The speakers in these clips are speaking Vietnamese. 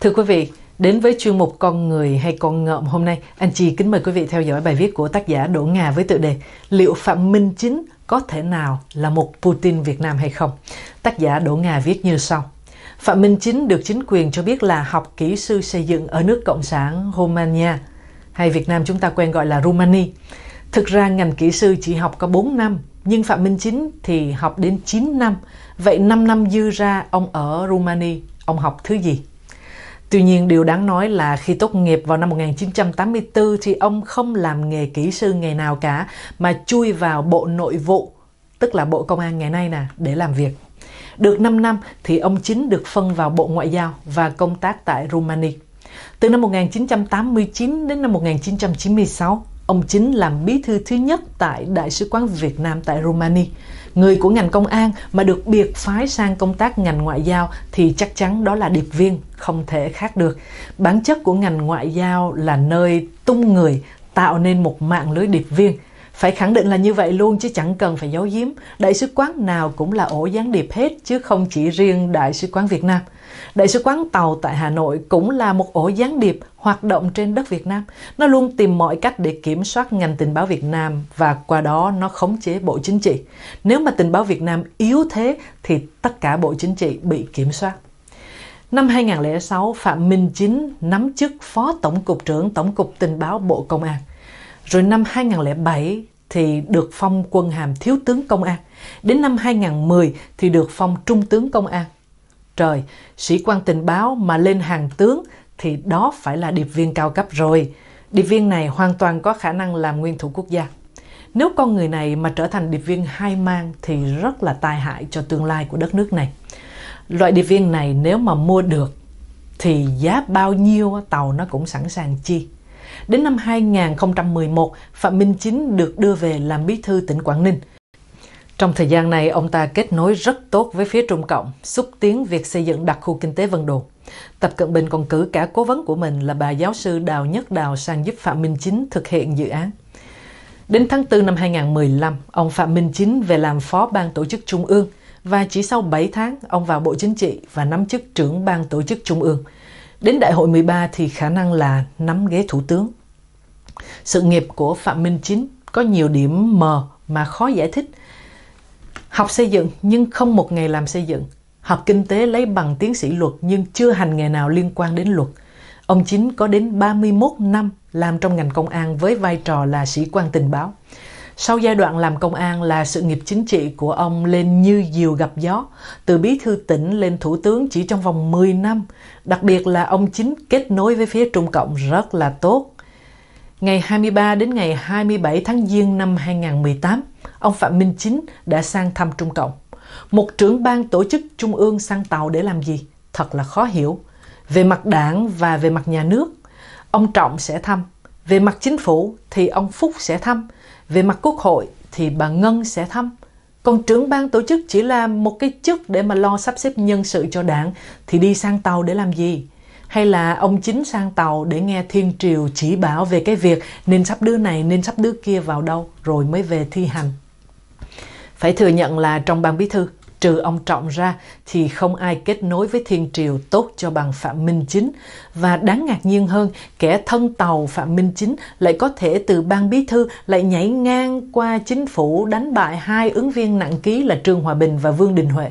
Thưa quý vị, đến với chuyên mục Con người hay con ngợm hôm nay, anh Chi kính mời quý vị theo dõi bài viết của tác giả Đỗ Ngà với tựa đề Liệu Phạm Minh Chính có thể nào là một Putin Việt Nam hay không? Tác giả Đỗ Ngà viết như sau. Phạm Minh Chính được chính quyền cho biết là học kỹ sư xây dựng ở nước Cộng sản Romania, hay Việt Nam chúng ta quen gọi là Rumani. Thực ra ngành kỹ sư chỉ học có 4 năm, nhưng Phạm Minh Chính thì học đến 9 năm. Vậy 5 năm dư ra ông ở Rumani, ông học thứ gì? Tuy nhiên điều đáng nói là khi tốt nghiệp vào năm 1984 thì ông không làm nghề kỹ sư ngày nào cả mà chui vào Bộ Nội vụ, tức là Bộ Công an ngày nay nè, để làm việc. Được 5 năm thì ông chính được phân vào Bộ Ngoại giao và công tác tại Rumani. Từ năm 1989 đến năm 1996, ông chính làm bí thư thứ nhất tại Đại sứ quán Việt Nam tại Rumani. Người của ngành công an mà được biệt phái sang công tác ngành ngoại giao thì chắc chắn đó là điệp viên, không thể khác được. Bản chất của ngành ngoại giao là nơi tung người, tạo nên một mạng lưới điệp viên – phải khẳng định là như vậy luôn chứ chẳng cần phải giấu giếm. Đại sứ quán nào cũng là ổ gián điệp hết chứ không chỉ riêng Đại sứ quán Việt Nam. Đại sứ quán Tàu tại Hà Nội cũng là một ổ gián điệp hoạt động trên đất Việt Nam. Nó luôn tìm mọi cách để kiểm soát ngành tình báo Việt Nam và qua đó nó khống chế Bộ Chính trị. Nếu mà tình báo Việt Nam yếu thế thì tất cả Bộ Chính trị bị kiểm soát. Năm 2006, Phạm Minh Chính nắm chức Phó Tổng cục trưởng Tổng cục Tình báo Bộ Công an. Rồi năm 2007 thì được phong quân hàm thiếu tướng công an. Đến năm 2010 thì được phong trung tướng công an. Trời, sĩ quan tình báo mà lên hàng tướng thì đó phải là điệp viên cao cấp rồi. Điệp viên này hoàn toàn có khả năng làm nguyên thủ quốc gia. Nếu con người này mà trở thành điệp viên hai mang thì rất là tai hại cho tương lai của đất nước này. Loại điệp viên này nếu mà mua được thì giá bao nhiêu tàu nó cũng sẵn sàng chi. Đến năm 2011, Phạm Minh Chính được đưa về làm bí thư tỉnh Quảng Ninh. Trong thời gian này, ông ta kết nối rất tốt với phía Trung Cộng, xúc tiến việc xây dựng đặc khu kinh tế Vân Đồn. Tập Cận Bình còn cử cả cố vấn của mình là bà giáo sư Đào Nhất Đào sang giúp Phạm Minh Chính thực hiện dự án. Đến tháng 4 năm 2015, ông Phạm Minh Chính về làm phó ban tổ chức Trung ương và chỉ sau 7 tháng, ông vào Bộ Chính trị và nắm chức trưởng ban tổ chức Trung ương. Đến đại hội 13 thì khả năng là nắm ghế thủ tướng. Sự nghiệp của Phạm Minh Chính có nhiều điểm mờ mà khó giải thích. Học xây dựng nhưng không một ngày làm xây dựng. Học kinh tế lấy bằng tiến sĩ luật nhưng chưa hành nghề nào liên quan đến luật. Ông Chính có đến 31 năm làm trong ngành công an với vai trò là sĩ quan tình báo. Sau giai đoạn làm công an là sự nghiệp chính trị của ông lên như diều gặp gió, từ bí thư tỉnh lên thủ tướng chỉ trong vòng 10 năm. Đặc biệt là ông chính kết nối với phía Trung Cộng rất là tốt. Ngày 23 đến ngày 27 tháng Giêng năm 2018, ông Phạm Minh Chính đã sang thăm Trung Cộng. Một trưởng ban tổ chức trung ương sang tàu để làm gì? Thật là khó hiểu. Về mặt đảng và về mặt nhà nước, ông Trọng sẽ thăm. Về mặt chính phủ thì ông Phúc sẽ thăm. Về mặt quốc hội thì bà Ngân sẽ thăm. Còn trưởng ban tổ chức chỉ là một cái chức để mà lo sắp xếp nhân sự cho đảng, thì đi sang tàu để làm gì? Hay là ông chính sang tàu để nghe thiên triều chỉ bảo về cái việc nên sắp đưa này, nên sắp đưa kia vào đâu, rồi mới về thi hành? Phải thừa nhận là trong ban bí thư trừ ông Trọng ra thì không ai kết nối với Thiên Triều tốt cho bằng Phạm Minh Chính. Và đáng ngạc nhiên hơn, kẻ thân tàu Phạm Minh Chính lại có thể từ ban bí thư lại nhảy ngang qua chính phủ đánh bại hai ứng viên nặng ký là Trương Hòa Bình và Vương Đình Huệ.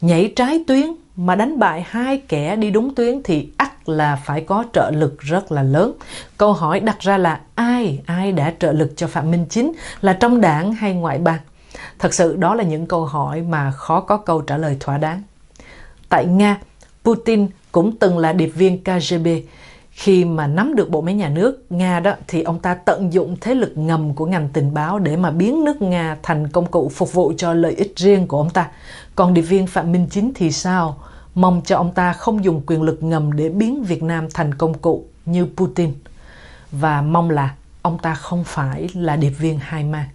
Nhảy trái tuyến mà đánh bại hai kẻ đi đúng tuyến thì ắt là phải có trợ lực rất là lớn. Câu hỏi đặt ra là ai, ai đã trợ lực cho Phạm Minh Chính là trong đảng hay ngoại bang? Thật sự đó là những câu hỏi mà khó có câu trả lời thỏa đáng. Tại Nga, Putin cũng từng là điệp viên KGB. Khi mà nắm được bộ máy nhà nước Nga đó thì ông ta tận dụng thế lực ngầm của ngành tình báo để mà biến nước Nga thành công cụ phục vụ cho lợi ích riêng của ông ta. Còn điệp viên Phạm Minh Chính thì sao? Mong cho ông ta không dùng quyền lực ngầm để biến Việt Nam thành công cụ như Putin. Và mong là ông ta không phải là điệp viên hai mang.